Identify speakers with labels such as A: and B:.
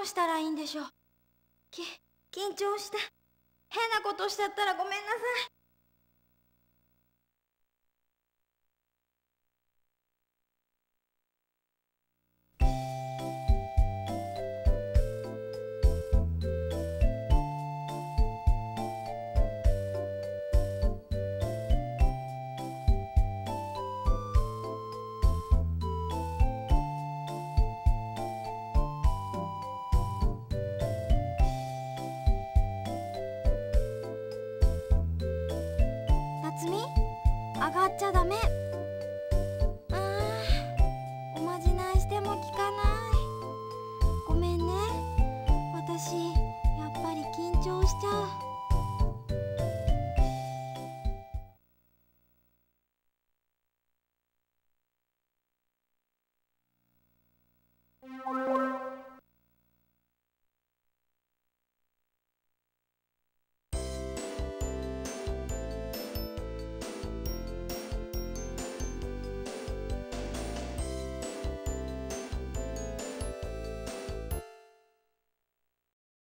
A: どうしたらいいんでしょう？き緊張して変なことしちゃったらごめんなさい。ちゃダメ。あーおまじないしても聞かない。ごめんね。私やっぱり緊張しちゃう。